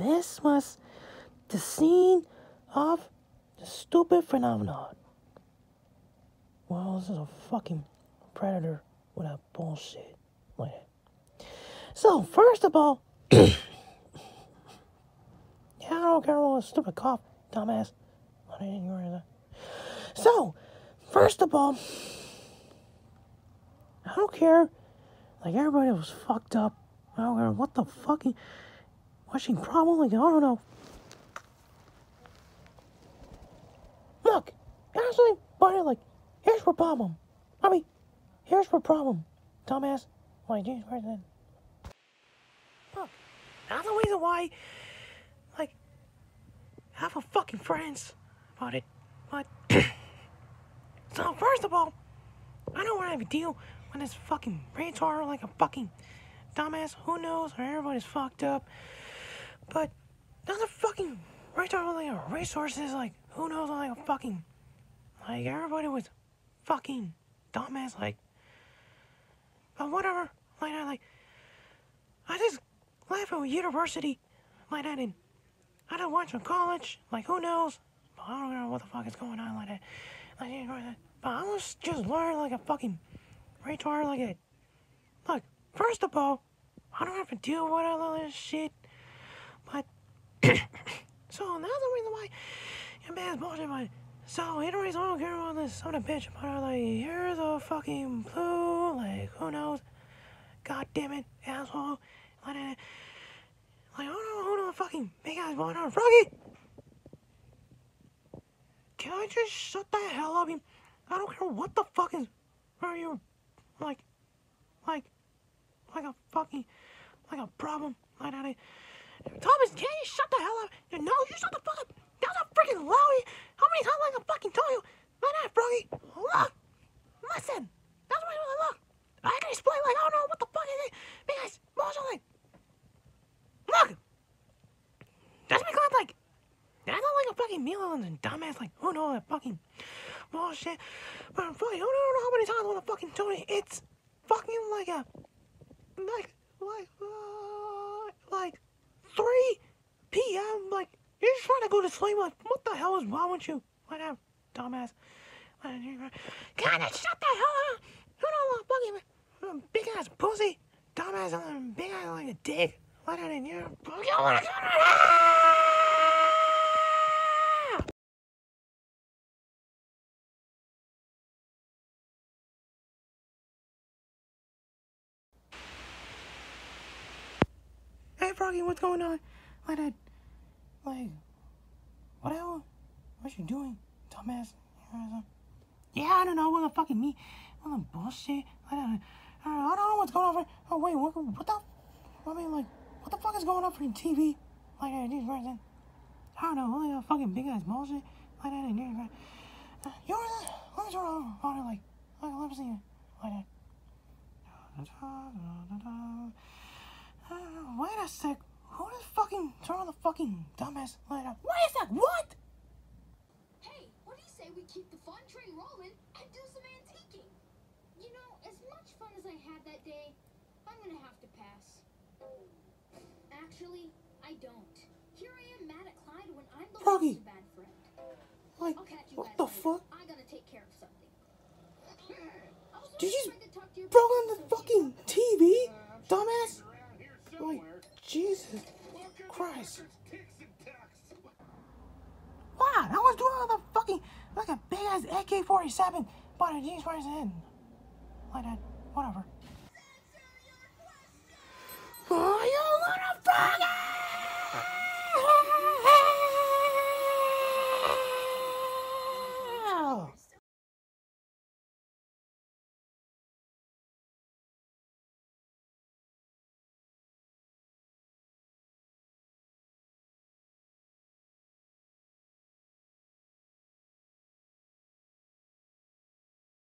this was the scene of the stupid phenomenon. Well, this is a fucking predator with that bullshit. That. So, first of all, yeah, I don't care about a stupid cough, dumbass. I didn't hear that. So, first of all, I don't care. Like everybody was fucked up. I don't care what the fucking problem. Like I don't know. Look, honestly, buddy, like here's your problem. I mean, here's your problem, dumbass. Like, geez, where's that? Look, that's the reason why, like, have a fucking friends about it. But so first of all, I don't want to have a deal when this fucking retard like a fucking dumbass. Who knows? Or everybody's fucked up. But another fucking retard with like resources. Like who knows? Like a fucking like everybody was fucking dumbass. Like but whatever. Like I like I just left a university like that and I don't watch to college. Like who knows? But I don't know what the fuck is going on like that. Like, but I was just learning like a fucking retard like it. Look, first of all, I don't have to deal with all this shit. So that's the reason why your man's bullshit. But so anyways, I don't care about this son of a bitch. But I'm like, here's a fucking blue. Like, who knows? God damn it, asshole. Like, like don't know who the fucking big ass one on Froggy. Can I just shut the hell up? I don't care what the fuck is. Are you like, like, like a fucking, like a problem like that. Thomas, can you shut the hell up? No, you shut the fuck up. That's a freaking lousy. How many times like I fucking told you? Like that, Froggy. Look, listen. That's what I look. I can explain like I don't know what the fuck is it because mostly, look. That's because like that's not like a fucking meal and dumbass like who knows that fucking bullshit. But I'm fucking I don't know how many times I want to fucking tell you it's fucking like a like like uh, like three p.m. Like you're just trying to go to sleep. Like what the hell is wrong with you? That dumbass. Can I shut the hell up? You know what fucking big ass pussy, dumbass, big ass like a dick. Like that in here. Hey, Froggy, what's going on? Like that, like, what the hell? What you doing, dumbass? Yeah, I don't know. What the fucking me? What the bullshit? I don't, I don't know what's going on. For, oh wait, what, what the? I mean, like, what the fuck is going on for your TV? Like that, these person. I don't know. Like a fucking big ass bullshit. Like that, and you're you know what? Let me turn on. like, like, let me see. Like that. Wait a sec. Who the fucking turn on the fucking dumbass light up? Wait a sec. What? Hey, what do you say we keep the fun train rolling and do some antiquing? You know, as much fun as I had that day, I'm gonna have to pass. Actually, I don't. Here I am mad at Clyde when I'm the Froggy. one bad friend. Like, I'll catch you what the later. fuck? I gotta take care of something. I was Did you trying to talk to your Broke on the so fucking TV, dumbass. Like, Jesus Christ. Wow, that was doing all the fucking like a big ass AK forty seven, but a jeans in. Like that, whatever.